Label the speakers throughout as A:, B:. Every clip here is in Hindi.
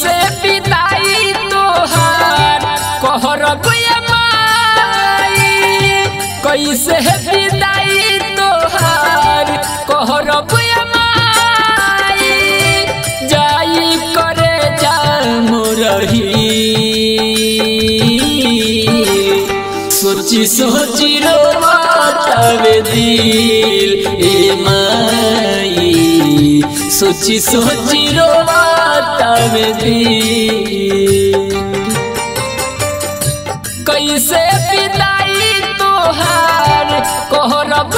A: कैसे विदाई तोहार। कहरब ये माई, कैसे विदाई तोहार? कहरब ये माई, जाई करे जा मोरही सोची सोची रोवातावे दिल, ए सोची सोची रोवातावे दिल कैसे पिताई तोहार कहरब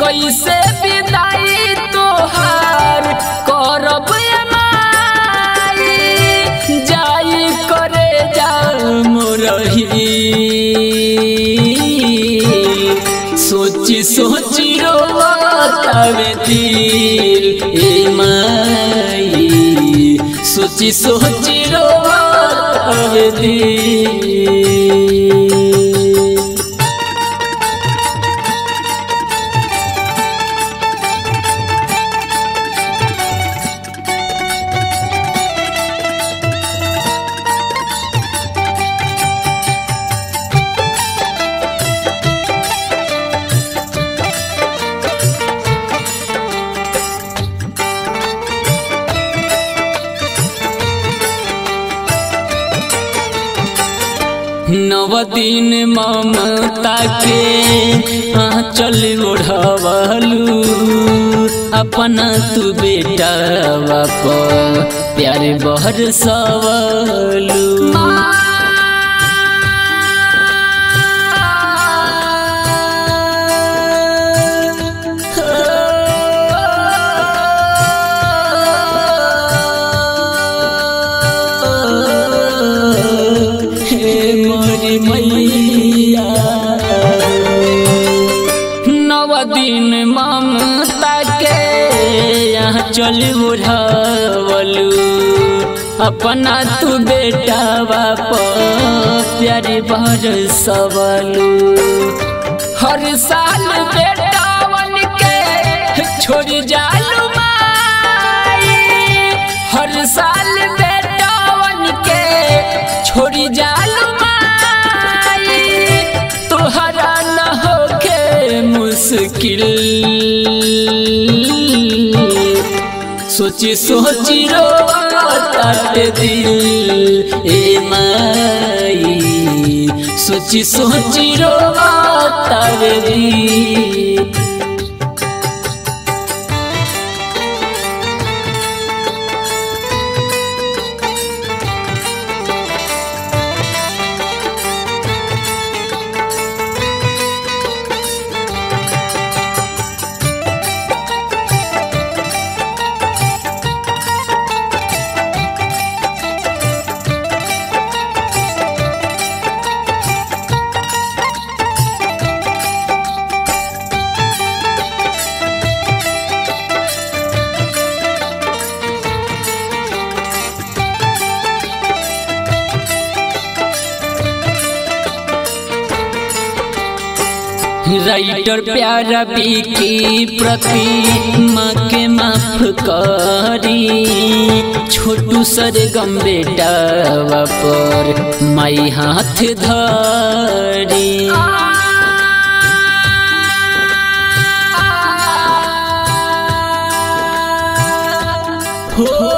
A: कैसे पिताई तोहार करब माई। जाई करे जा मोरही। सोची सोची दिल ए माई सोची सोची रोवातावे दिल दिन ममता के आंचल ओढ़वलू। अपना तू बेटा बाप प्यारे बहर सवलू। मैया। नव दिन ममता के यहाँ चल उड़वलू अपना तू बेटा बाप, प्यारे बहर सवलू हर साल बेटावन के छोड़ जालू मुश्किल। सोची सोची रो दिल ए माई। सोची सोची रो दिल। राइटर प्यारा की प्रति माँ के माफ़ करी। छोटू सर गम बेटा पर माई हाथ धरी। हे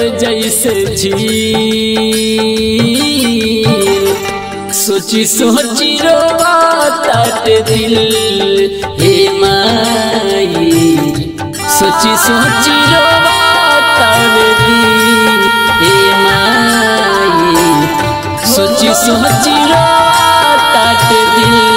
A: जैसे झील। सोची सोची रोवातात दिल, हे माई। सोची सोची रोवातात दिल, हे माई। सोची सोची रोतात दिल।